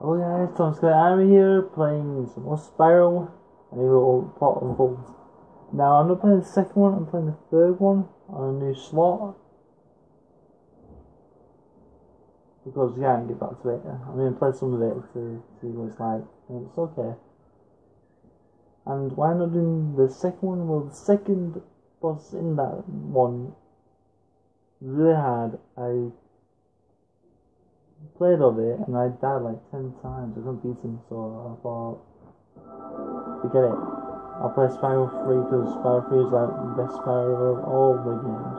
Oh yeah, it's Tom Scott. I'm here playing some more Spyro, and you will plot unfolds. Now I'm not playing the second one. I'm playing the third one on a new slot because yeah, I can get back to it. I mean, play some of it to see what it's like, and it's okay. And why not doing the second one? Well, the second boss in that one really hard. I played of it and I died like 10 times. I couldn't beat him, so I thought, forget it. I'll play Spyro 3 because Spyro 3 is like the best Spyro of all the games.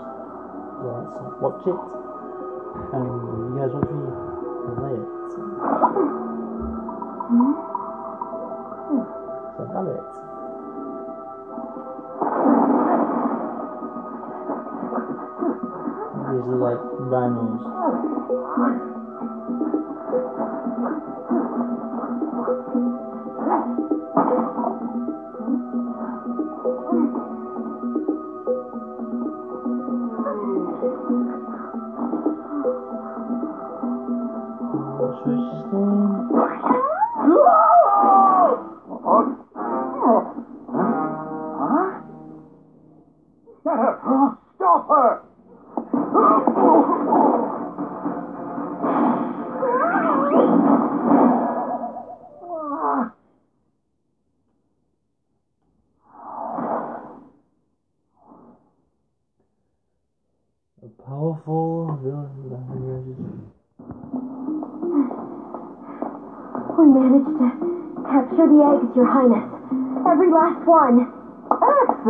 So let's watch it. And you guys watch me play it. So, so have it. These are like rhinos.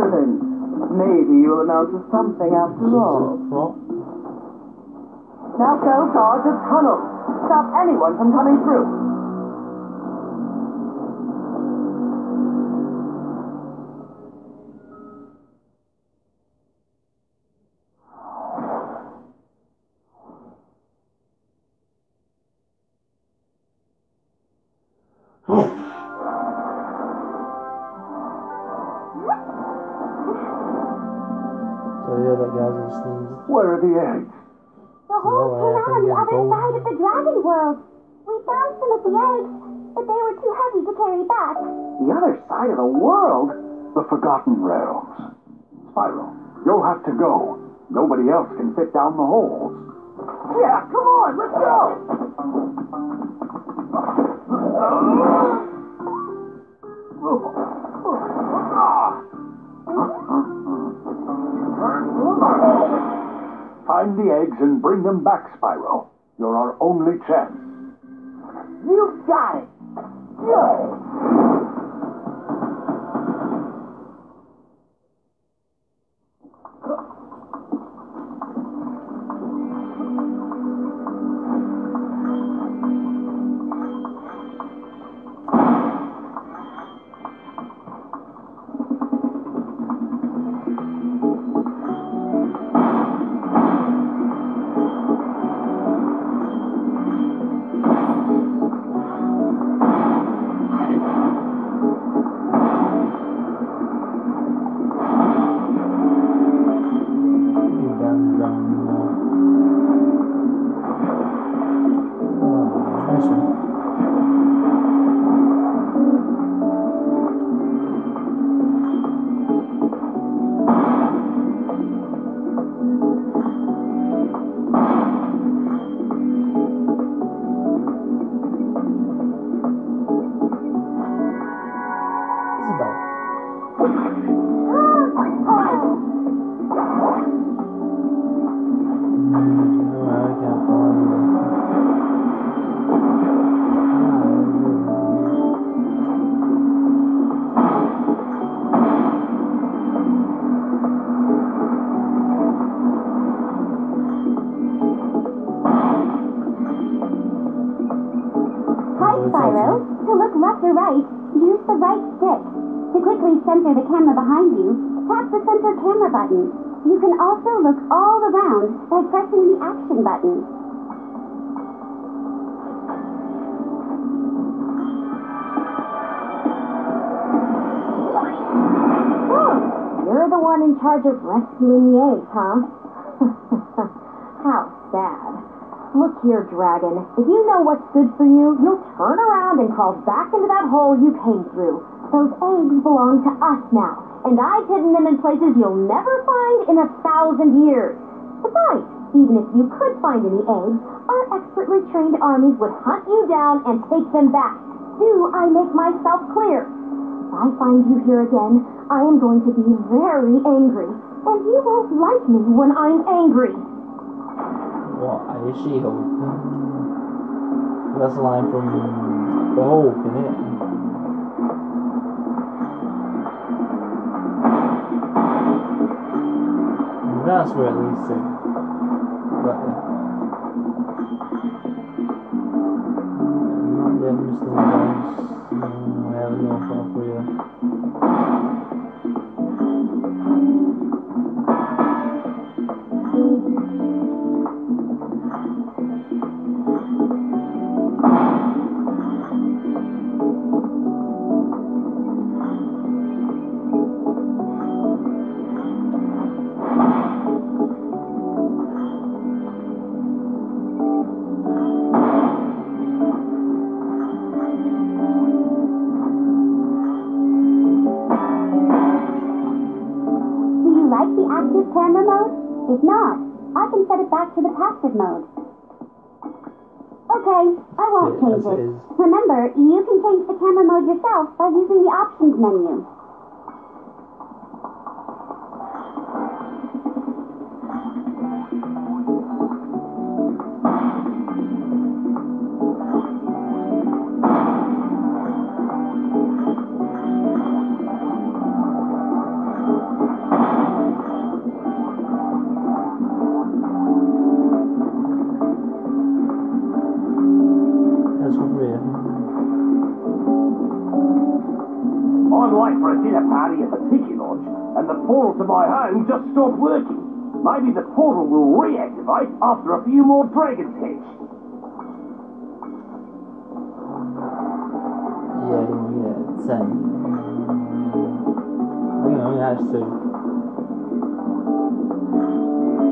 Excellent. Maybe you'll amount to something after all. Now go guard the tunnel. Stop anyone from coming through. So yeah, that guy's just sneezed. Where are the eggs? The holes Well, I came out on the other it's side of the dragon world. We found some of the eggs, but they were too heavy to carry back. The other side of the world? The Forgotten Realms. Spyro, you'll have to go. Nobody else can fit down the holes. Yeah, come on, let's go. Oh, oh, oh, Find the eggs and bring them back, Spyro. You're our only chance. You got it. Yeah. Huh? How sad. Look here, Dragon. If you know what's good for you, you'll turn around and crawl back into that hole you came through. Those eggs belong to us now, and I've hidden them in places you'll never find in a thousand years. Besides, even if you could find any eggs, our expertly trained armies would hunt you down and take them back. Do I make myself clear? If I find you here again, I am going to be very angry, and you won't like me when I'm angry. What a She-Hulk. That's a line from the Hulk, isn't it? That's where it leads to. But, yeah. Not yet, Mr. Jones. Mm, I haven't gone far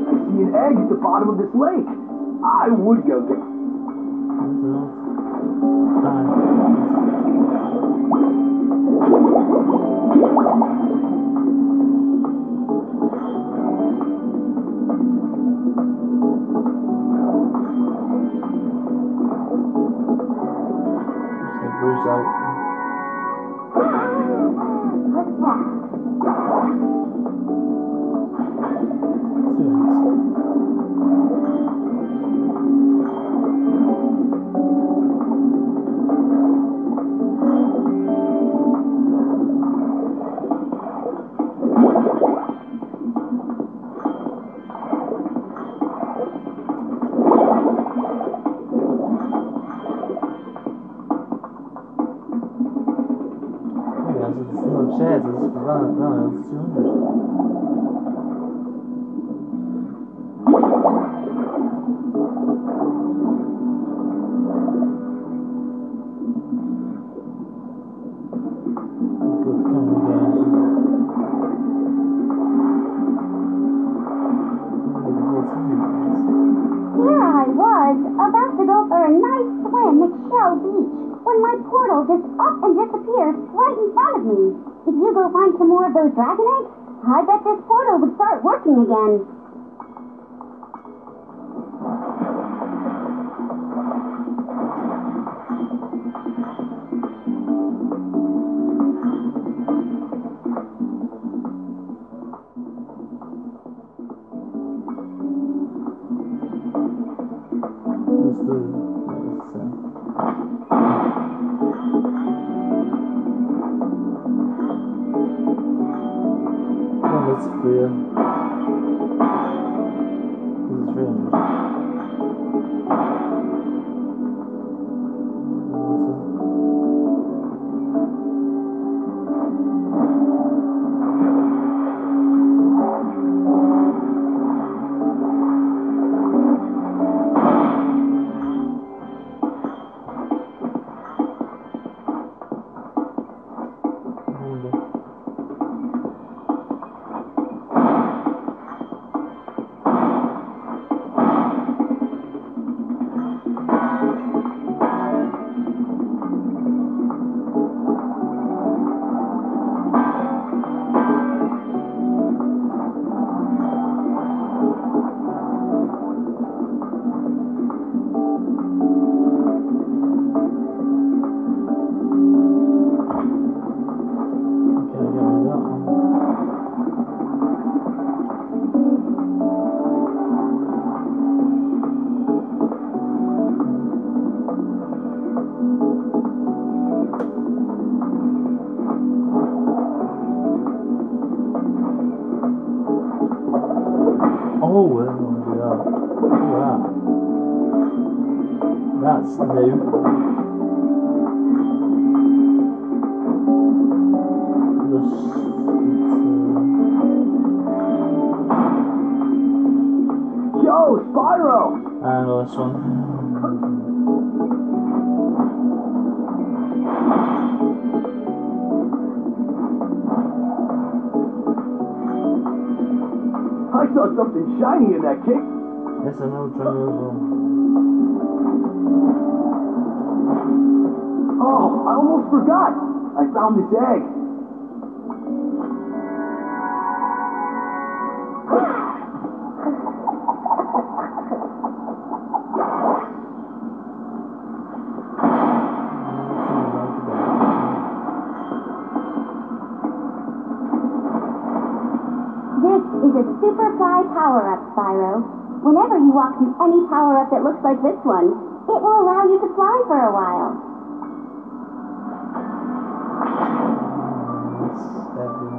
I see an egg at the bottom of this lake. I would go get Oh, that's real. This is forgot. I found this egg. This is a Superfly power-up, Spyro. Whenever you walk through any power-up that looks like this one, it will allow you to fly for a while. Okay,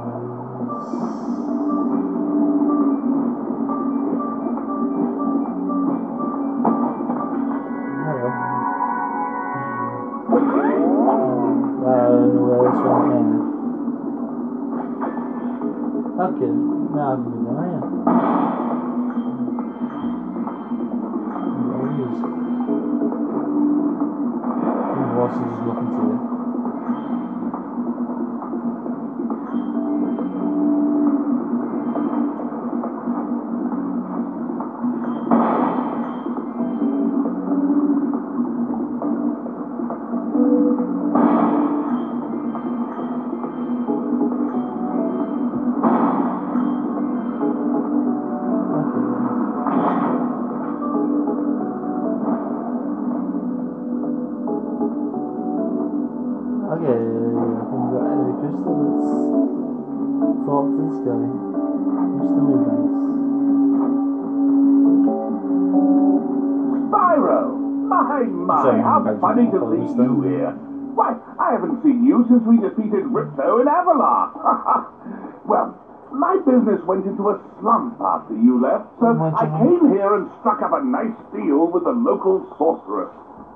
well, my business went into a slump after you left, so Oh, I came here and struck up a nice deal with the local sorceress.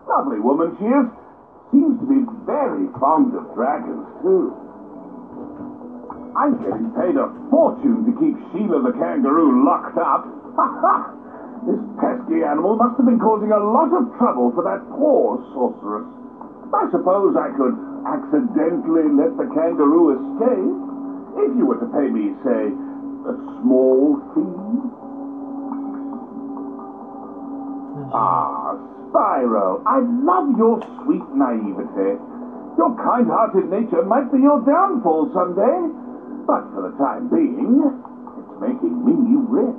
Lovely woman she is. Seems to be very fond of dragons, too. I'm getting paid a fortune to keep Sheila the kangaroo locked up. Ha ha! This pesky animal must have been causing a lot of trouble for that poor sorceress. I suppose I could accidentally let the kangaroo escape if you were to pay me, say, a small fee. Ah, Spyro, I love your sweet naivete. Your kind-hearted nature might be your downfall someday, but for the time being, it's making me rich.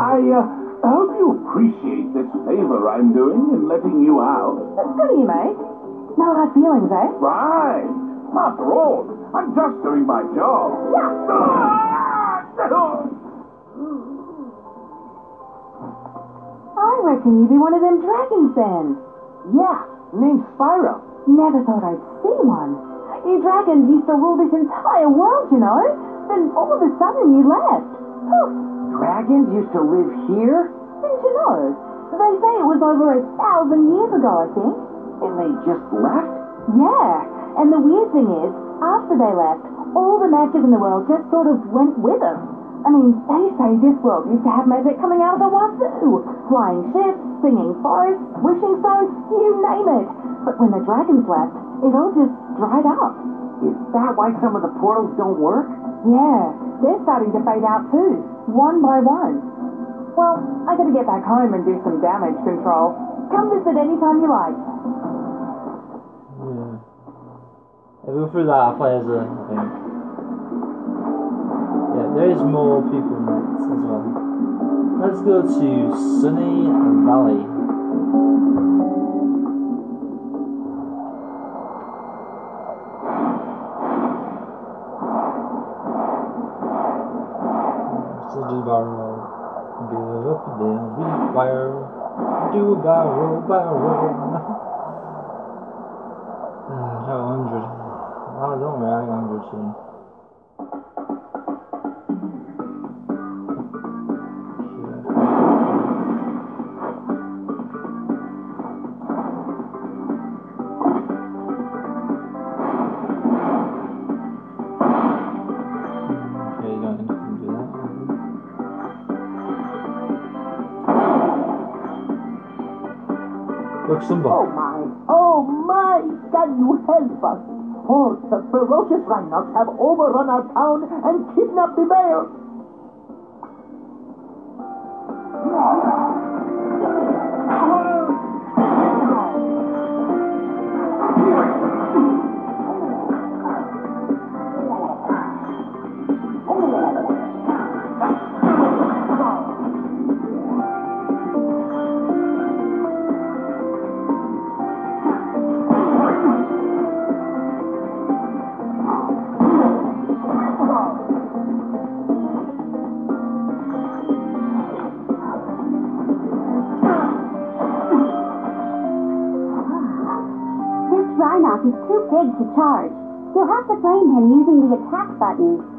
I uh, hope you appreciate this favor I'm doing in letting you out. That's good of you, mate. No hard feelings, eh? Right. After all, I'm just doing my job. I reckon you'd be one of them dragons then. Yeah, named Spyro. Never thought I'd see one. You dragons used to rule this entire world, you know. Then all of a sudden you left. Poof. Dragons used to live here, Didn't you know? They say it was over a thousand years ago, I think. and they just left? Yeah, and the weird thing is, after they left, all the magic in the world just sort of went with them. I mean, they say this world used to have magic coming out of the wazoo. Flying ships, singing forests, wishing stones, you name it. But when the dragons left, it all just dried up. Is that why some of the portals don't work? Yeah, they're starting to fade out too, one by one. Well, I gotta get back home and do some damage control. Come visit anytime you like. If we go through that, I'll play as a, I think. Yeah, there is more people next as well. Let's go to Sunny Villa. Barrel, go up down, we fire, do a barrel, 是？Rhinos have overrun our town and kidnapped the mayor. To flame him using the attack button.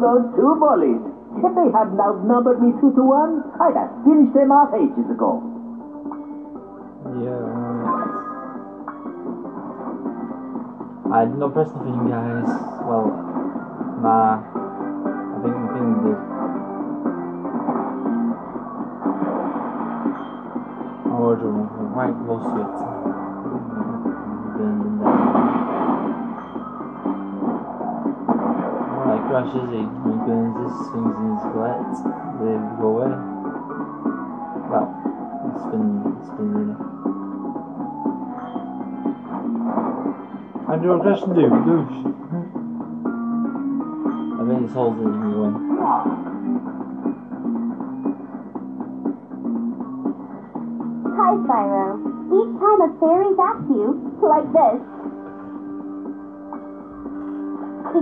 Those two bullies. If they hadn't outnumbered me two to one, I'd have finished them off ages ago. Yeah. I did not press the thing, guys. Well, nah. I think the thing did. I was right close to it. It. My goodness, this thing's in his flat. They go away. Well, it's been, it's been really. Andrew, what Christian do? Douche. I think this whole thing is going. Hi, Spyro. Each time a fairy zaps you, like this,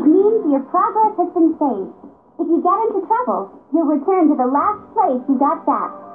means your progress has been saved. If you get into trouble, you'll return to the last place you got zapped.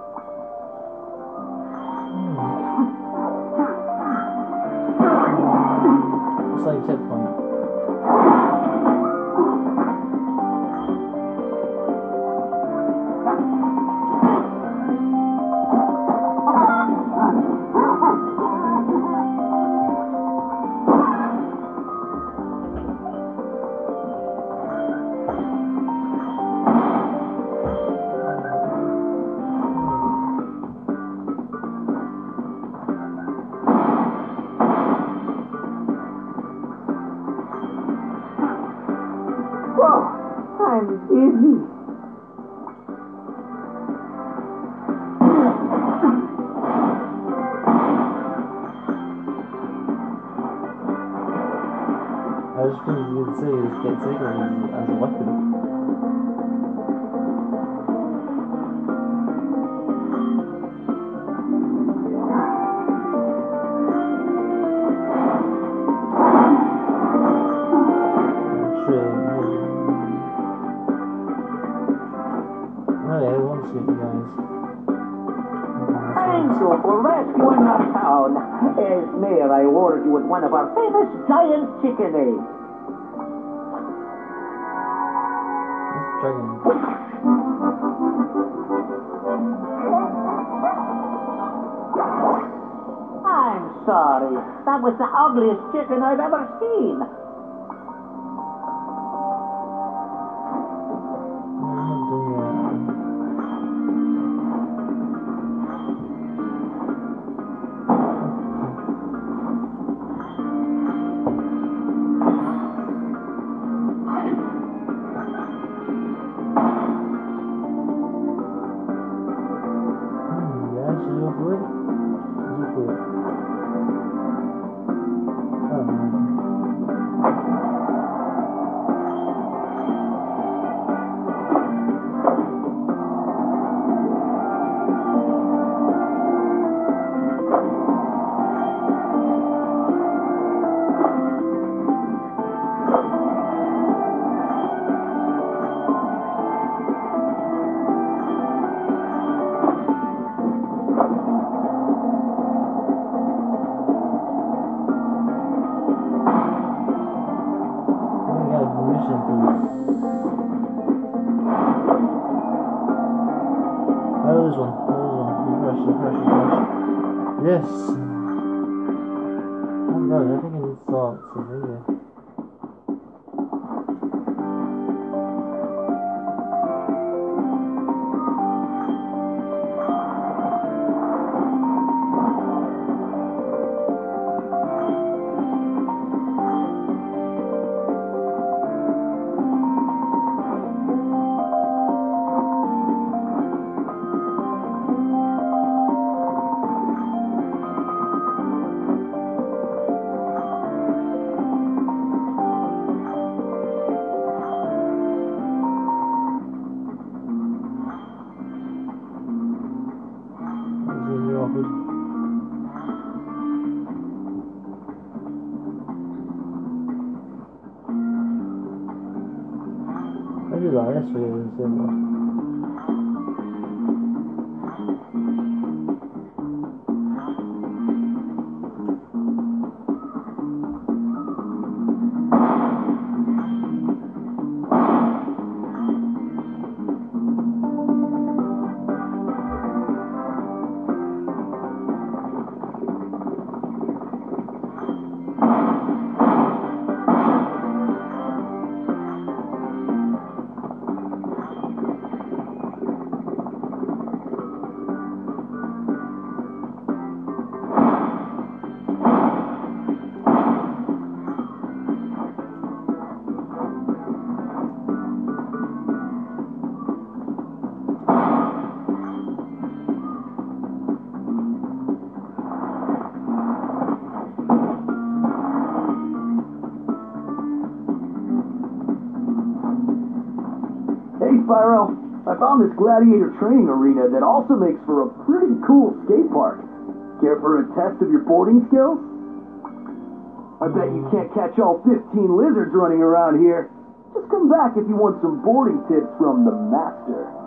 That was the ugliest chicken I've ever seen. This gladiator training arena that also makes for a pretty cool skate park. Care for a test of your boarding skills? I bet you can't catch all 15 lizards running around here. Just come back if you want some boarding tips from the master.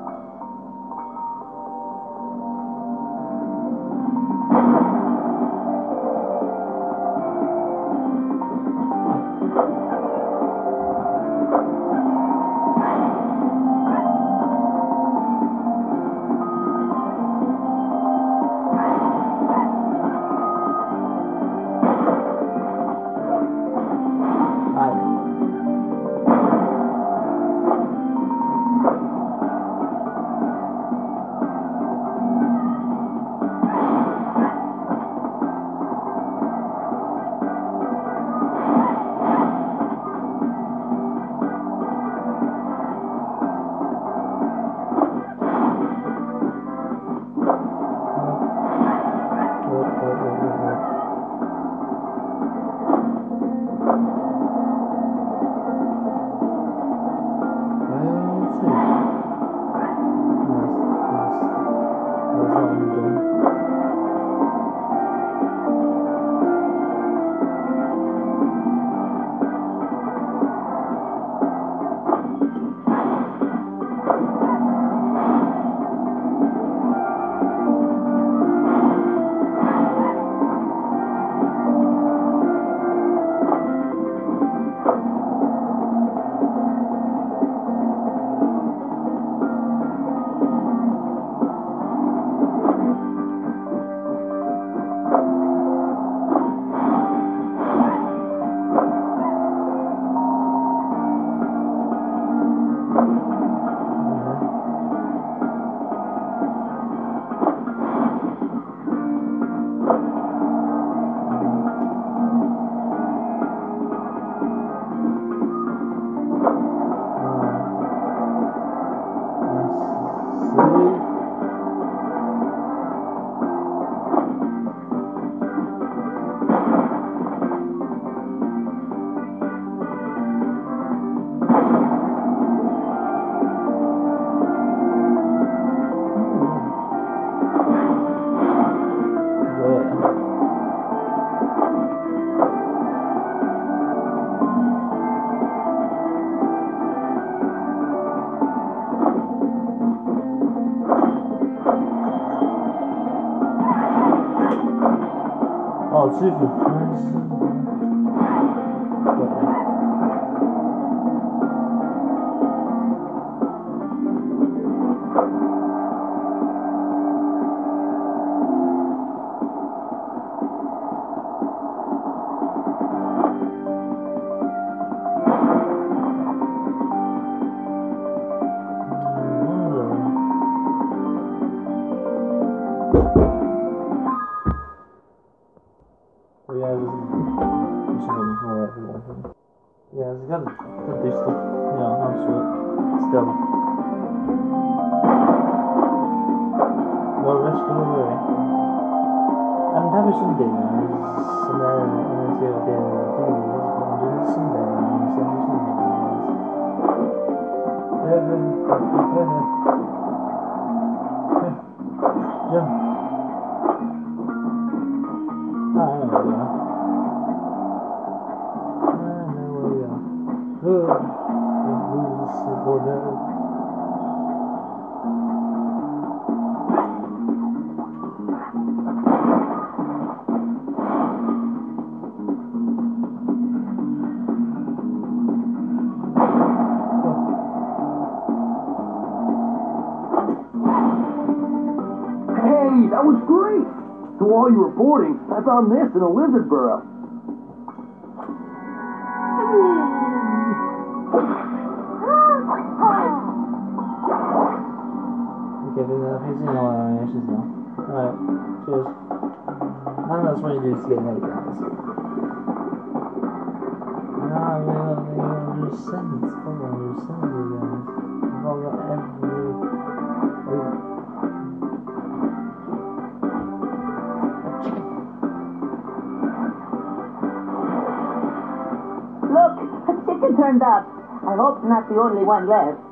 Yeah, it's got do stuff, you know, housework. Still. No rest for the. And have some dinners, and then, and then see what dinner days, and do some dinners, and see some dinners. Jump. In a lizard burrow. Okay, uh, he's in all our ashes now. Alright, cheers. I think that's what you do to get late, guys. Nah, we got we got do sense. Hold on, do sense, you guys. I've all. Not the only one left.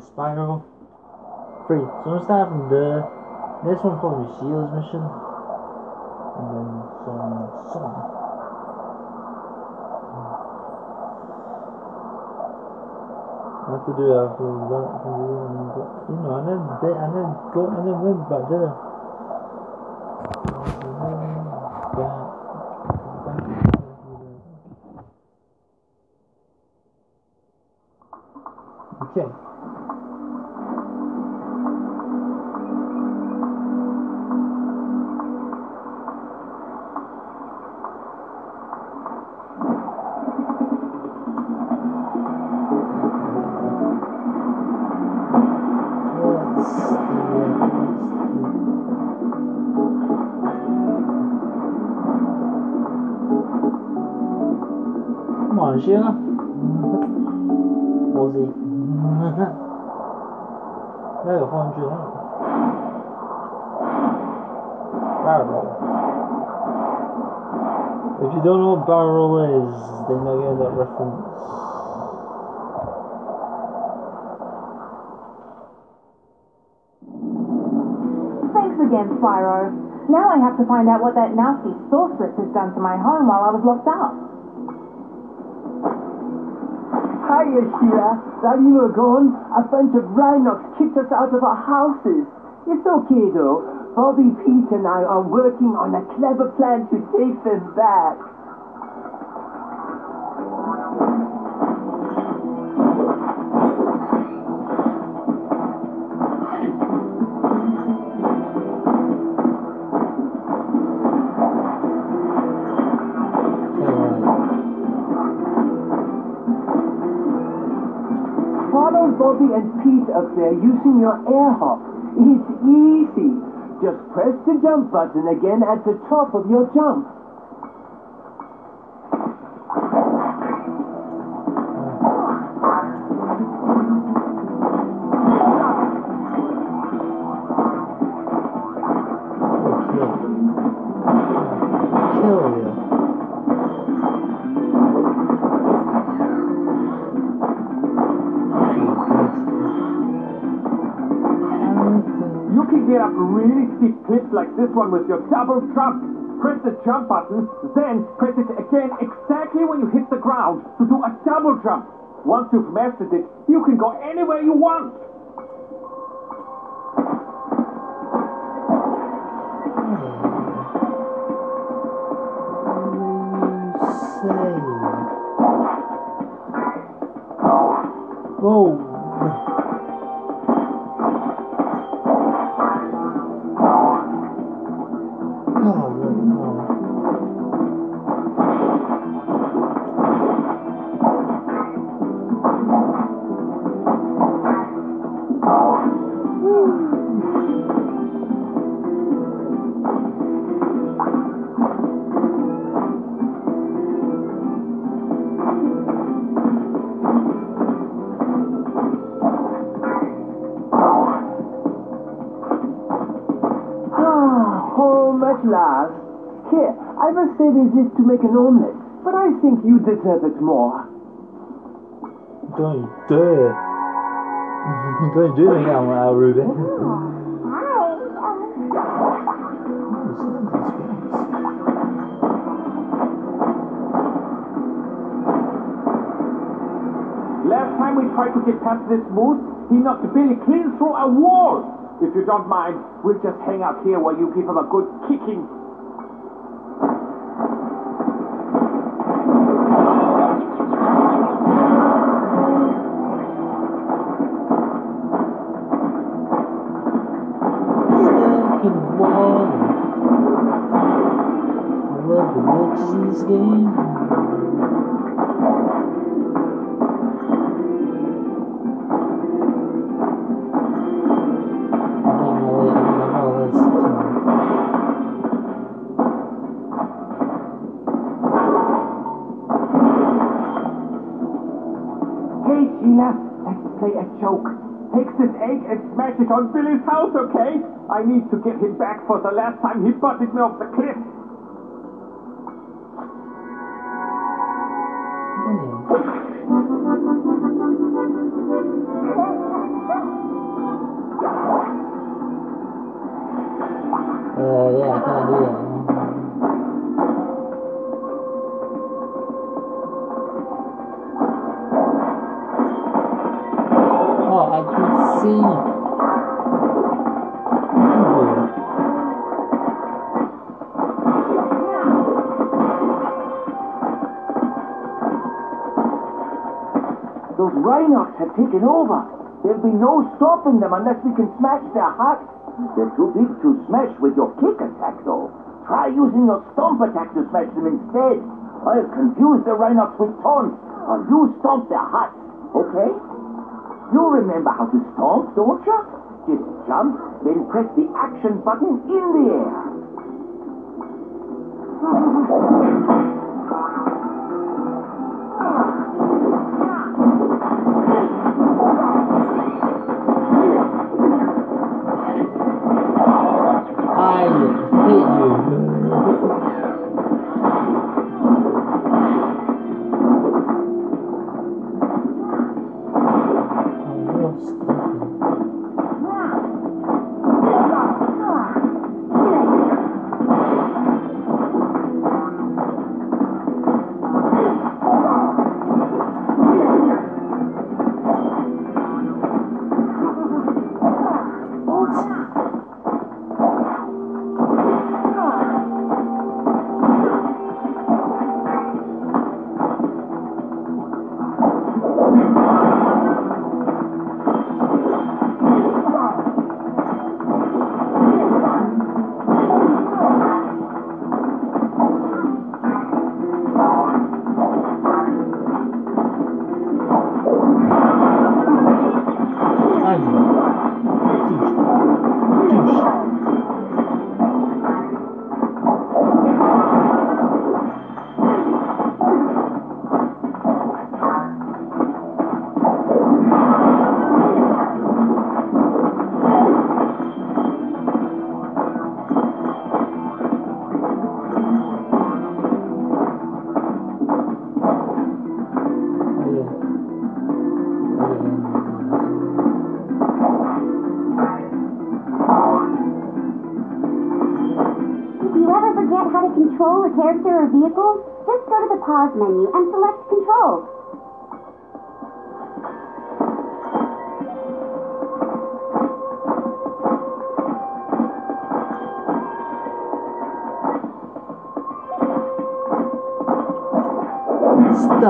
Spyro 3. So I'm gonna start from there. Next one probably Sheila's mission. And then so on and so on. I have to do after that. You know, I never did, I never go, I never went back, I? Okay. Is, then you're getting that reference. Thanks again, Spyro. Now I have to find out what that nasty sorceress has done to my home while I was locked up. Hiya, Sheila. While you were gone, a bunch of Rhynocs kicked us out of our houses. It's okay, though. Bobby, Pete, and I are working on a clever plan to take them back. There using your air hop. It's easy. Just press the jump button again at the top of your jump. Kill you. Really steep cliffs like this one with your double jump. Press the jump button, then press it again exactly when you hit the ground to do a double jump. Once you've mastered it, you can go anywhere you want. Whoa. It more. Don't you dare. Don't do me now, uh, Ruben. Last time we tried to get past this moose, he knocked Billy clean through a wall. If you don't mind, we'll just hang out here while you give him a good kicking. For the last time he butted me off the cliff. Uh, yeah, I can't do that. Be no stopping them unless we can smash their huts. They're too big to smash with your kick attack, though. Try using your stomp attack to smash them instead. I'll confuse the Rhynocs with taunts, and you stomp their hearts, okay? You remember how to stomp, don't you? Just jump, then press the action button in the air.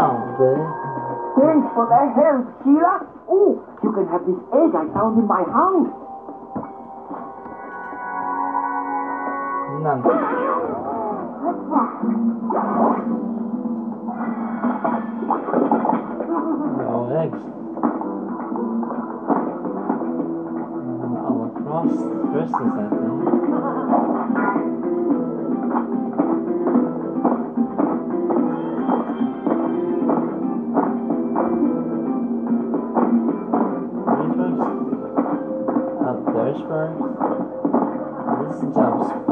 It. Thanks for the help, Sheila. Oh, you can have this egg I found in my house. None. What's that? No eggs. Mm, All across Christmas, I think. First? This is jump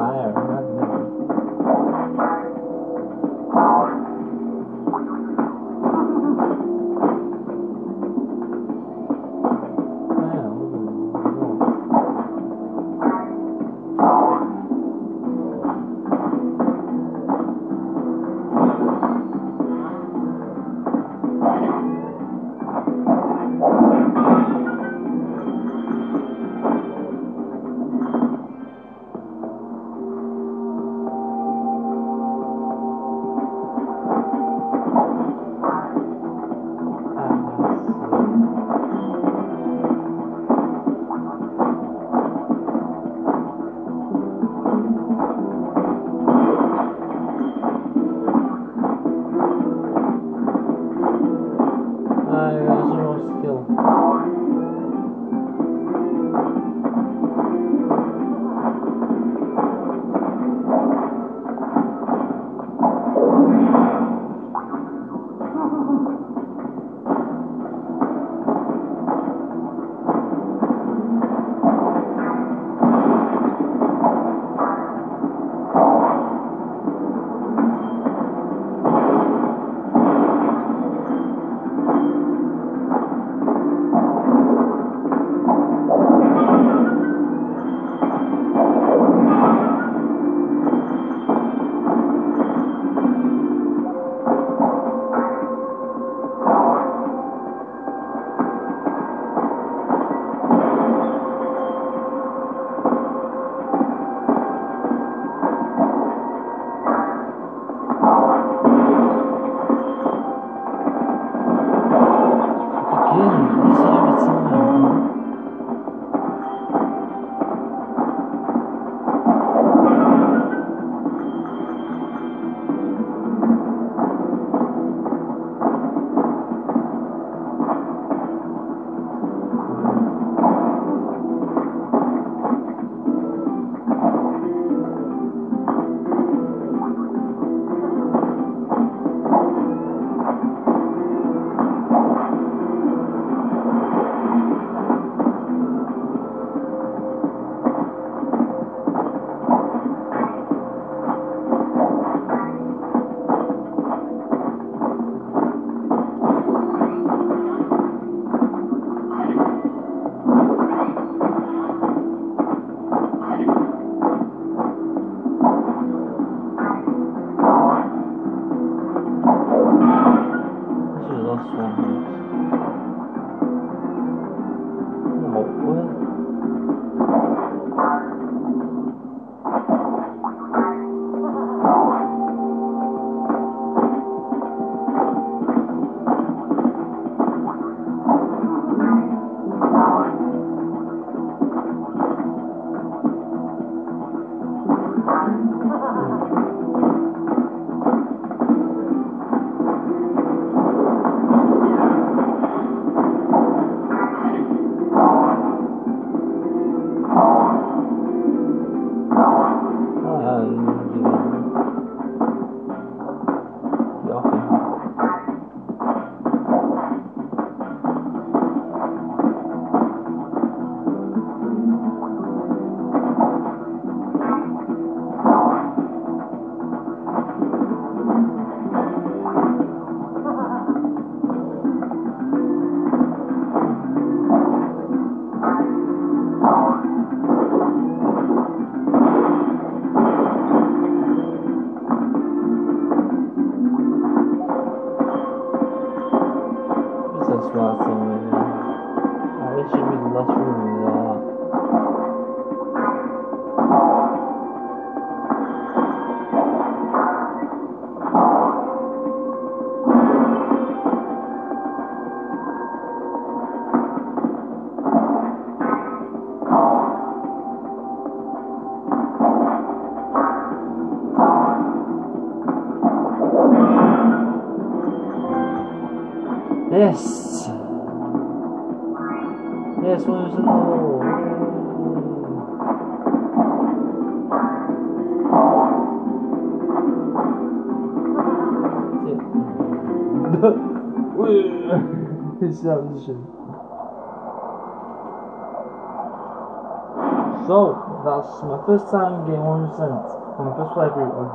that's my first time getting 100% on my first playthrough of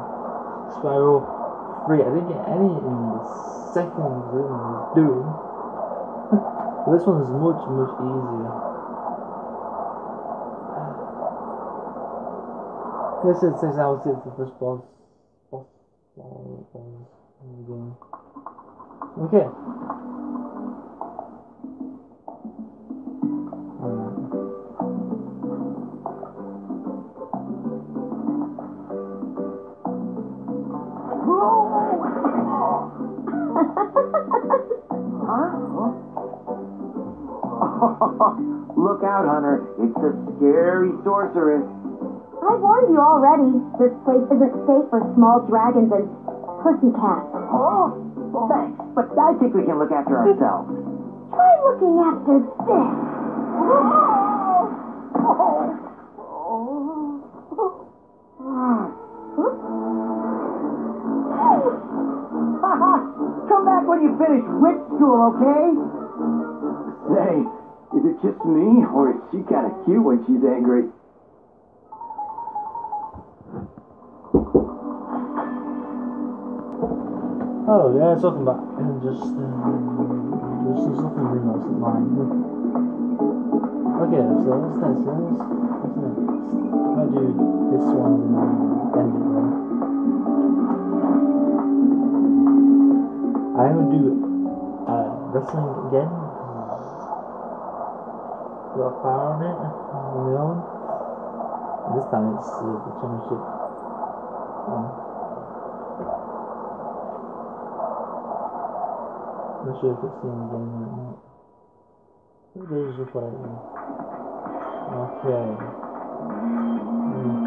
Spyro 3. I didn't get any in the second one I was doing. This one is much, much easier. This is six hours to the first boss. Boss. Okay. Look out, Hunter. It's the scary sorceress. I warned you already. This place isn't safe for small dragons and pussycats. Oh, thanks. But I think we can look after ourselves. Try looking after this. Finish wit school, okay? Say, is it just me, or is she kind of cute when she's angry? Oh, yeah, it's welcome back. And just, uh, just there's nothing really else in mind. Okay, so what's next? What's, what's next? If I do this one and then end it there. I would do uh, wrestling again. Got fire on it on my own. And this time it's uh, the championship. one. Not sure if it's in the game right now. Who's the player? Okay. Oh,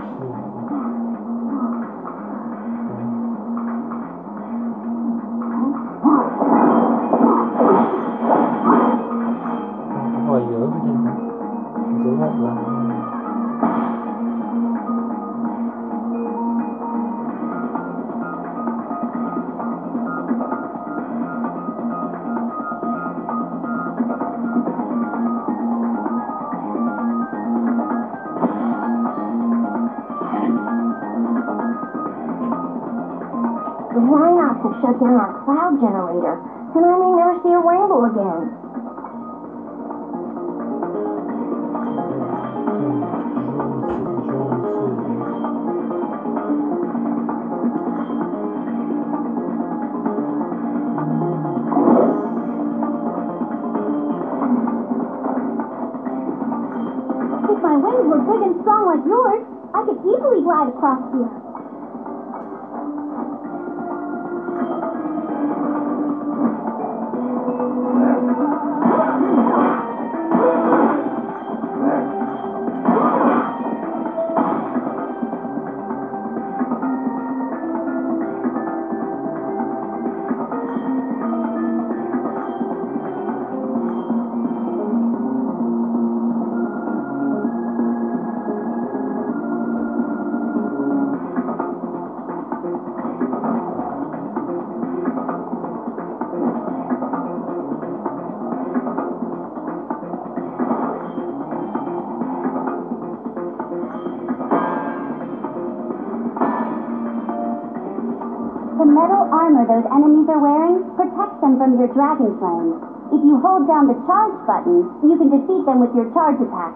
The metal armor those enemies are wearing protects them from your dragon flames. If you hold down the charge button, you can defeat them with your charge attack.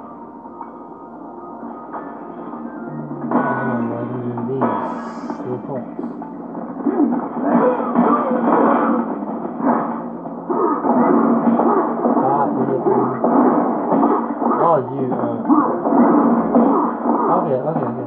Oh, you, uh... Okay, okay, okay.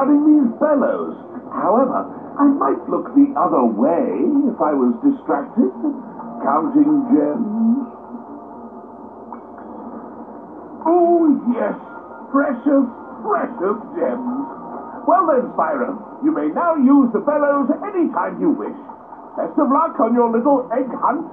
Guarding these bellows. However, I might look the other way if I was distracted. Counting gems. Oh, yes. Precious, precious gems. Well then, Spyro, you may now use the bellows any time you wish. Best of luck on your little egg hunt.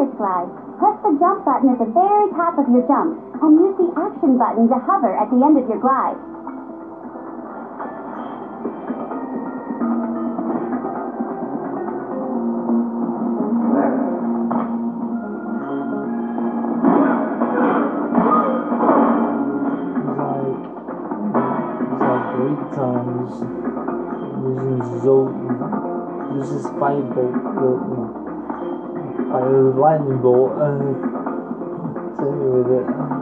Slide. Press the jump button at the very top of your jump and use the action button to hover at the end of your glide. times using Zoe uses fireball. I was lightning bolt and sent me with it.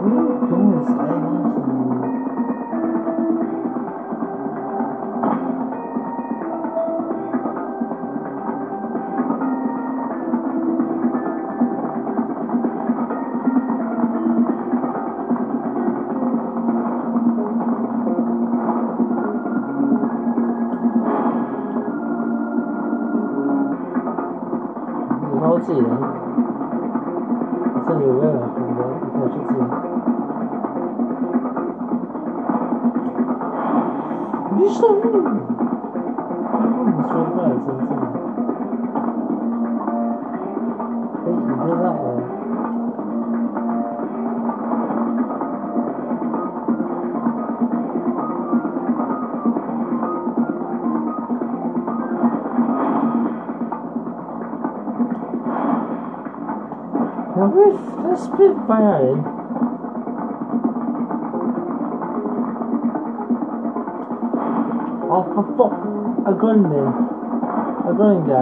그런경 우.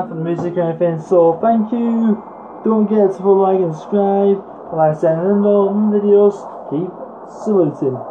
time for the music or anything, so thank you. Don't forget to like and subscribe. Like I said in the videos, keep saluting.